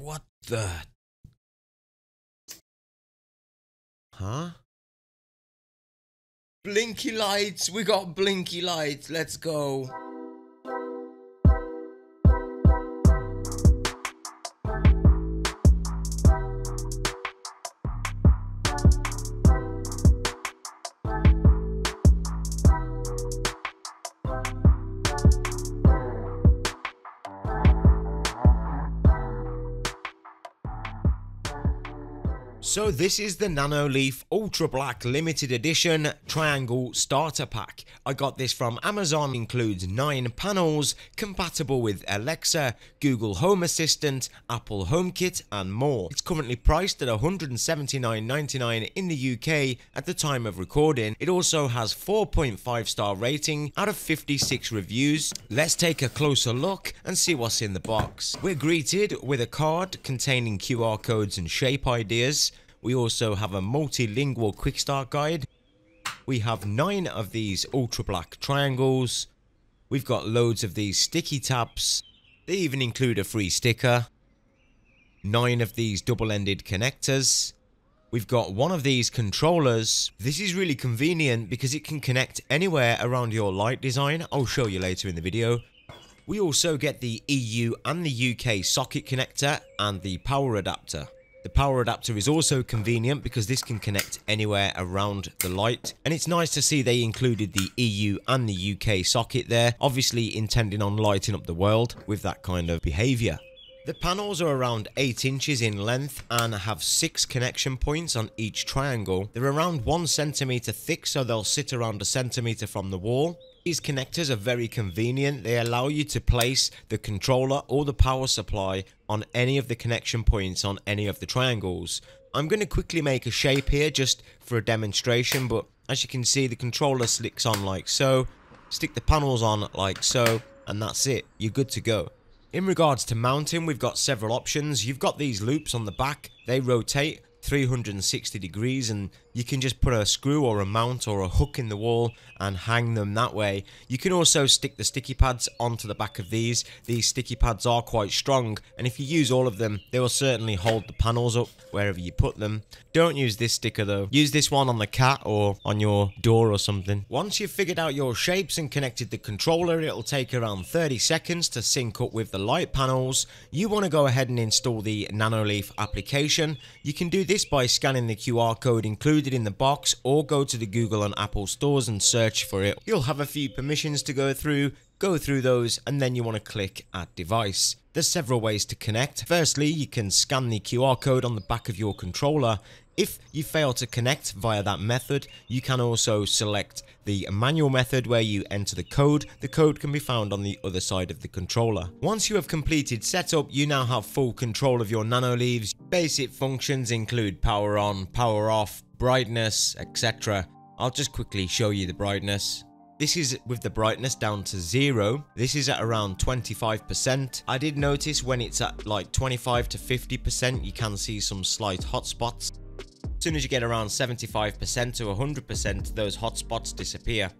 What the? Huh? Blinky lights! We got blinky lights! Let's go! So this is the Nano Leaf Ultra Black Limited Edition Triangle Starter Pack. I got this from Amazon, includes 9 panels, compatible with Alexa, Google Home Assistant, Apple HomeKit and more. It's currently priced at $179.99 in the UK at the time of recording. It also has 4.5 star rating out of 56 reviews. Let's take a closer look and see what's in the box. We're greeted with a card containing QR codes and shape ideas. We also have a multilingual quick start guide. We have nine of these ultra black triangles. We've got loads of these sticky tabs. They even include a free sticker. Nine of these double-ended connectors. We've got one of these controllers. This is really convenient because it can connect anywhere around your light design. I'll show you later in the video. We also get the EU and the UK socket connector and the power adapter. The power adapter is also convenient because this can connect anywhere around the light and it's nice to see they included the EU and the UK socket there, obviously intending on lighting up the world with that kind of behaviour. The panels are around 8 inches in length and have 6 connection points on each triangle. They're around 1 centimeter thick so they'll sit around a centimeter from the wall these connectors are very convenient. They allow you to place the controller or the power supply on any of the connection points on any of the triangles. I'm going to quickly make a shape here just for a demonstration, but as you can see the controller slicks on like so, stick the panels on like so, and that's it. You're good to go. In regards to mounting, we've got several options. You've got these loops on the back. They rotate 360 degrees and you can just put a screw or a mount or a hook in the wall and hang them that way. You can also stick the sticky pads onto the back of these. These sticky pads are quite strong and if you use all of them they will certainly hold the panels up wherever you put them. Don't use this sticker though. Use this one on the cat or on your door or something. Once you've figured out your shapes and connected the controller it'll take around 30 seconds to sync up with the light panels. You want to go ahead and install the Nanoleaf application. You can do this by scanning the QR code included included in the box or go to the Google and Apple stores and search for it. You'll have a few permissions to go through, go through those and then you want to click add device. There's several ways to connect. Firstly, you can scan the QR code on the back of your controller. If you fail to connect via that method, you can also select the manual method where you enter the code. The code can be found on the other side of the controller. Once you have completed setup, you now have full control of your nano leaves. Basic functions include power on, power off, brightness, etc. I'll just quickly show you the brightness. This is with the brightness down to zero. This is at around 25%. I did notice when it's at like 25 to 50%, you can see some slight hotspots. As soon as you get around 75% to 100%, those hotspots disappear.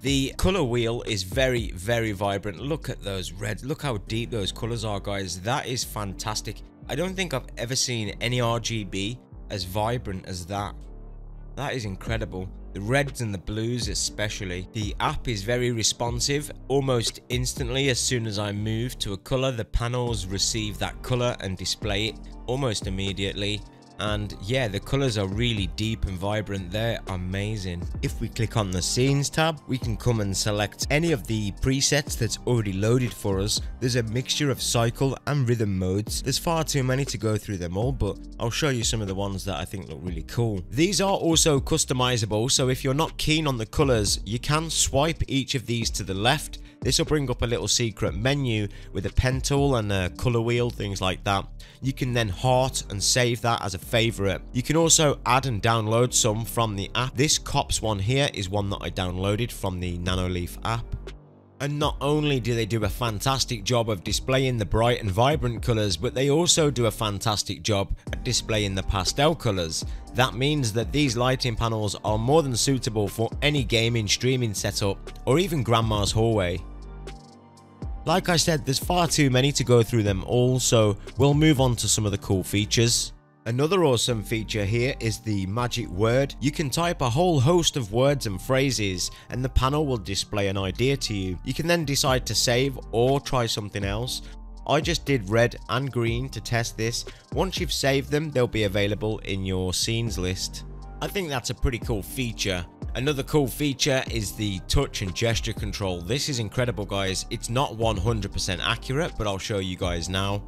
The color wheel is very, very vibrant. Look at those red. Look how deep those colors are, guys. That is fantastic. I don't think I've ever seen any RGB as vibrant as that. That is incredible. The reds and the blues especially. The app is very responsive. Almost instantly as soon as I move to a colour, the panels receive that colour and display it almost immediately and yeah the colors are really deep and vibrant. They're amazing. If we click on the scenes tab we can come and select any of the presets that's already loaded for us. There's a mixture of cycle and rhythm modes. There's far too many to go through them all but i'll show you some of the ones that i think look really cool. These are also customizable so if you're not keen on the colors you can swipe each of these to the left this will bring up a little secret menu with a pen tool and a color wheel, things like that. You can then heart and save that as a favorite. You can also add and download some from the app. This Cops one here is one that I downloaded from the Nanoleaf app. And not only do they do a fantastic job of displaying the bright and vibrant colours, but they also do a fantastic job at displaying the pastel colours. That means that these lighting panels are more than suitable for any gaming streaming setup or even grandma's hallway. Like I said, there's far too many to go through them all, so we'll move on to some of the cool features. Another awesome feature here is the magic word. You can type a whole host of words and phrases and the panel will display an idea to you. You can then decide to save or try something else. I just did red and green to test this. Once you've saved them, they'll be available in your scenes list. I think that's a pretty cool feature. Another cool feature is the touch and gesture control. This is incredible guys. It's not 100% accurate, but I'll show you guys now.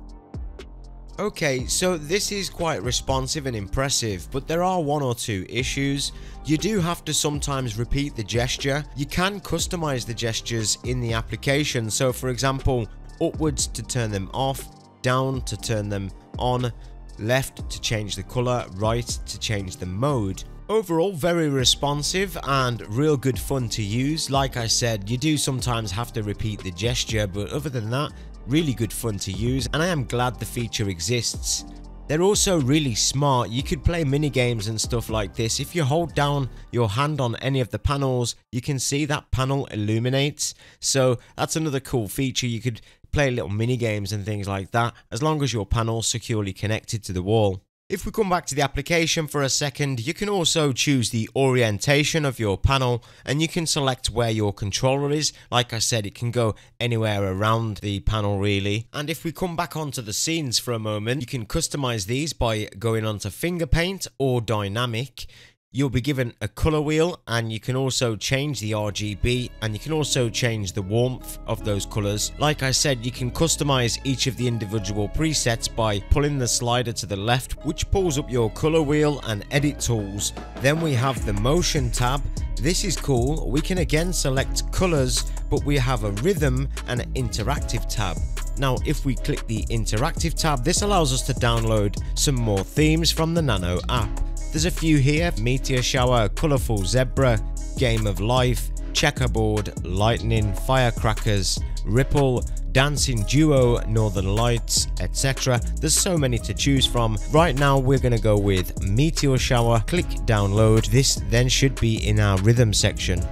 Okay, so this is quite responsive and impressive, but there are one or two issues. You do have to sometimes repeat the gesture. You can customize the gestures in the application. So for example, upwards to turn them off, down to turn them on, left to change the color, right to change the mode. Overall, very responsive and real good fun to use. Like I said, you do sometimes have to repeat the gesture, but other than that, really good fun to use and I am glad the feature exists. They're also really smart, you could play mini games and stuff like this. If you hold down your hand on any of the panels, you can see that panel illuminates. So that's another cool feature, you could play little mini games and things like that, as long as your panel's securely connected to the wall. If we come back to the application for a second, you can also choose the orientation of your panel and you can select where your controller is. Like I said, it can go anywhere around the panel really. And if we come back onto the scenes for a moment, you can customize these by going onto finger paint or dynamic. You'll be given a color wheel and you can also change the RGB and you can also change the warmth of those colors. Like I said, you can customize each of the individual presets by pulling the slider to the left, which pulls up your color wheel and edit tools. Then we have the motion tab. This is cool. We can again select colors, but we have a rhythm and an interactive tab. Now, if we click the interactive tab, this allows us to download some more themes from the Nano app. There's a few here, Meteor Shower, Colourful Zebra, Game of Life, Checkerboard, Lightning, Firecrackers, Ripple, Dancing Duo, Northern Lights, etc. There's so many to choose from. Right now we're going to go with Meteor Shower, click download. This then should be in our rhythm section.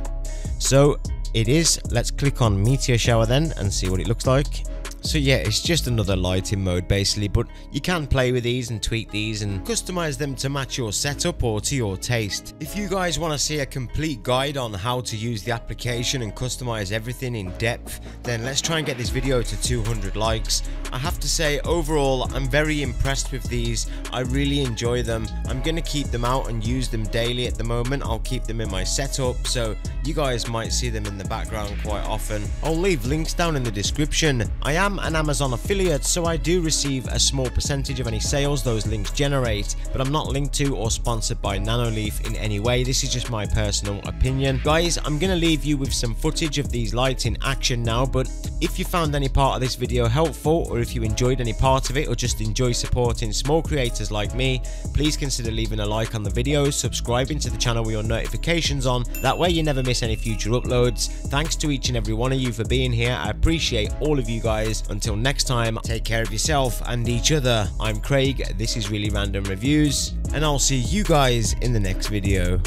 So it is, let's click on Meteor Shower then and see what it looks like. So yeah, it's just another lighting mode basically, but you can play with these and tweak these and customize them to match your setup or to your taste. If you guys want to see a complete guide on how to use the application and customize everything in depth, then let's try and get this video to 200 likes. I have to say, overall, I'm very impressed with these. I really enjoy them. I'm going to keep them out and use them daily at the moment. I'll keep them in my setup, so you guys might see them in the background quite often. I'll leave links down in the description. I am an Amazon affiliate, so I do receive a small percentage of any sales those links generate, but I'm not linked to or sponsored by Nanoleaf in any way. This is just my personal opinion. Guys, I'm going to leave you with some footage of these lights in action now, but if you found any part of this video helpful, or if you enjoyed any part of it, or just enjoy supporting small creators like me, please consider leaving a like on the video, subscribing to the channel with your notifications on, that way you never miss any future uploads. Thanks to each and every one of you for being here, I appreciate all of you guys until next time, take care of yourself and each other. I'm Craig, this is Really Random Reviews, and I'll see you guys in the next video.